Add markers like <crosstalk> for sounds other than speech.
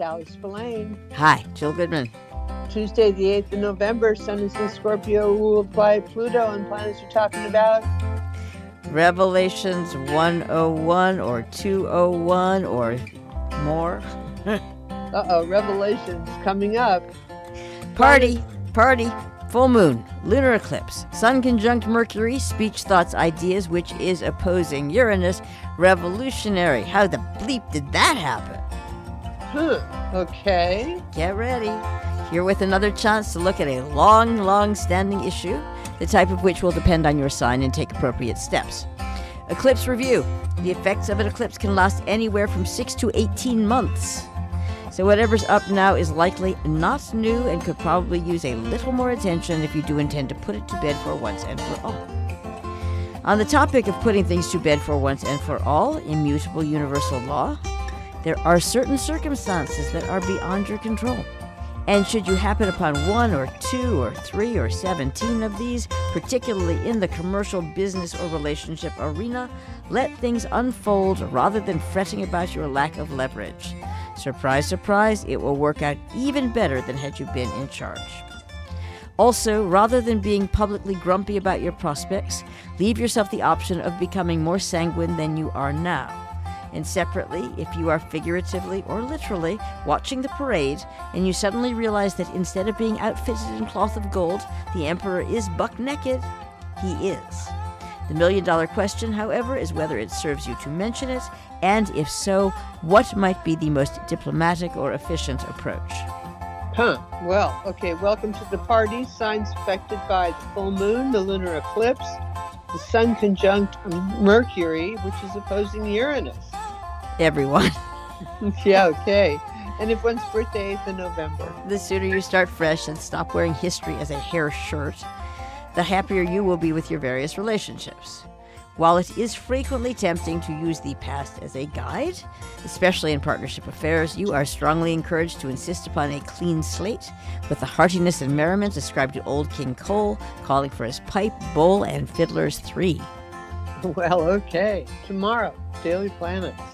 Alice Spillane. Hi, Jill Goodman. Tuesday, the 8th of November, Sun is in Scorpio, ruled by Pluto, and planets are talking about Revelations 101 or 201 or more. <laughs> uh oh, Revelations coming up. Party, party, full moon, lunar eclipse, sun conjunct Mercury, speech, thoughts, ideas, which is opposing Uranus, revolutionary. How the bleep did that happen? Okay. Get ready. Here with another chance to look at a long, long standing issue, the type of which will depend on your sign and take appropriate steps. Eclipse review. The effects of an eclipse can last anywhere from 6 to 18 months. So, whatever's up now is likely not new and could probably use a little more attention if you do intend to put it to bed for once and for all. On the topic of putting things to bed for once and for all, immutable universal law, there are certain circumstances that are beyond your control. And should you happen upon one or two or three or 17 of these, particularly in the commercial, business, or relationship arena, let things unfold rather than fretting about your lack of leverage. Surprise, surprise, it will work out even better than had you been in charge. Also, rather than being publicly grumpy about your prospects, leave yourself the option of becoming more sanguine than you are now. And separately, if you are figuratively or literally watching the parade and you suddenly realize that instead of being outfitted in cloth of gold, the emperor is buck naked, he is. The million dollar question, however, is whether it serves you to mention it, and if so, what might be the most diplomatic or efficient approach. Huh. Well, okay. Welcome to the party. Signs affected by the full moon, the lunar eclipse, the sun conjunct Mercury, which is opposing Uranus. Everyone. <laughs> yeah, okay. And if one's birthday, is in November. The sooner you start fresh and stop wearing history as a hair shirt, the happier you will be with your various relationships. While it is frequently tempting to use the past as a guide, especially in partnership affairs, you are strongly encouraged to insist upon a clean slate with the heartiness and merriment ascribed to old King Cole, calling for his pipe, bowl, and fiddlers three. Well, okay. Tomorrow, Daily Planets.